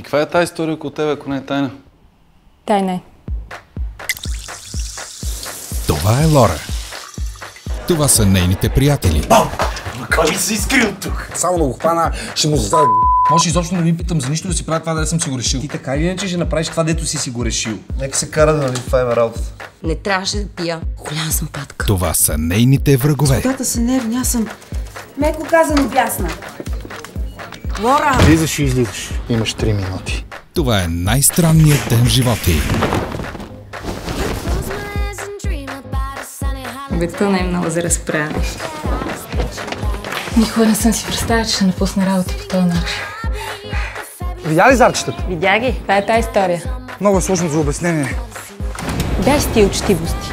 И каква е тази история около тебе, ако не е тайна? Тай не. Това е Лора. Това са нейните приятели. Кой се изкри от тук? Само да го хвана, ще му зададе Може изобщо да ви питам за нищо да си правя това, да съм си го решил. Ти така или иначе ще направиш това, дето си си го решил. Нека се кара да нали това има работата. Не трябваше да пия. Голяма съм патка. Това са нейните врагове. Тата са нервни, аз съм меко казано бясна. Лора! Влизаш и излизаш. Имаш 3 минути. Това е най-странният ден в живота й. Бето не е много за разправяне. Никога не съм си представила, че ще напусна работа по този начин. Видя ли зарчетата? Видя ги? Това е тази история. Много е сложно за обяснение. Дай си тия учтивости.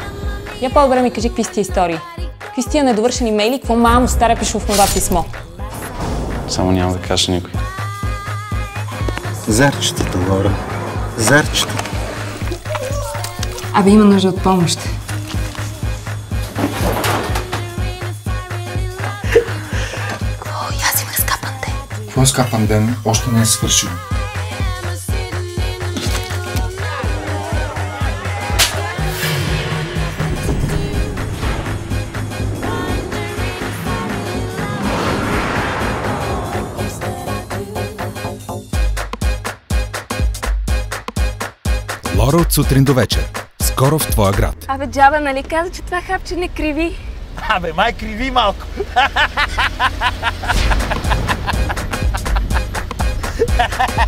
Я по-добре ми кажи какви тия истории. Какви са тия недовършени мейли, какво мамо старя пише в това писмо. Само няма да кажа никой. Зарчетата, Лора. Зарчетата. Абе има нужда от помощ. О, аз имах скапан ден. Какво е скапан ден? Още не е свършил. Лора от сутрин до вечер. Скоро в твоя град. Абе, джаба, нали каза, че това хапче не криви? Абе, май криви малко.